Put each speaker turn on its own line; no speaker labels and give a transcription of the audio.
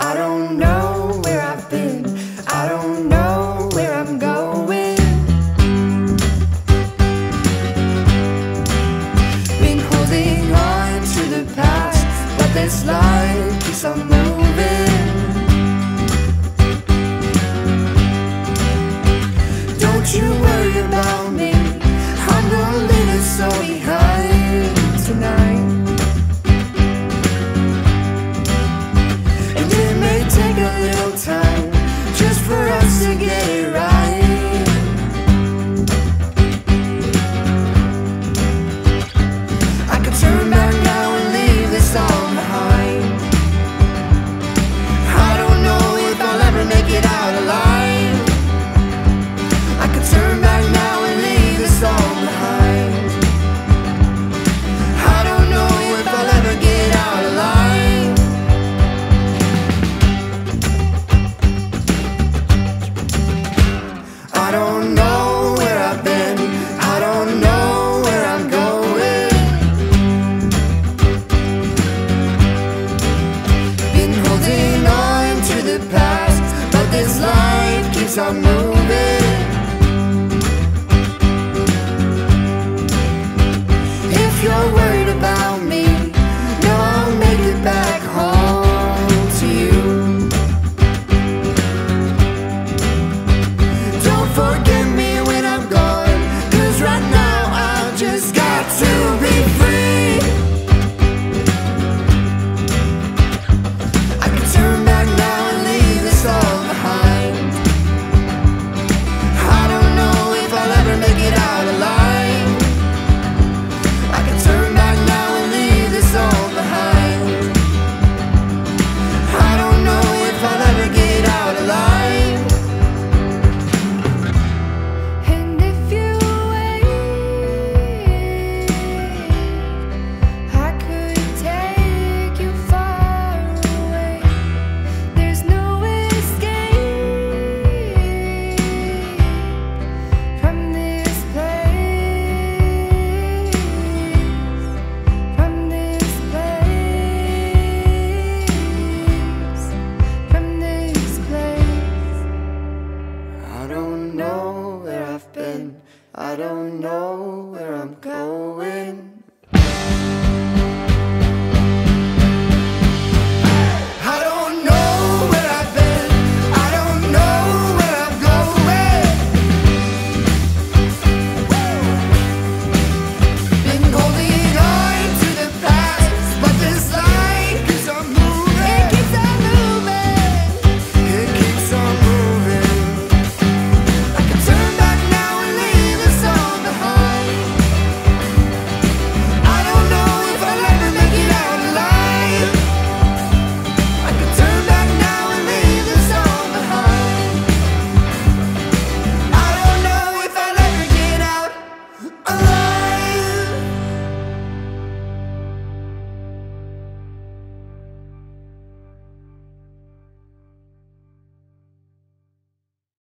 I don't know Things are Not alive. I don't know where I'm going.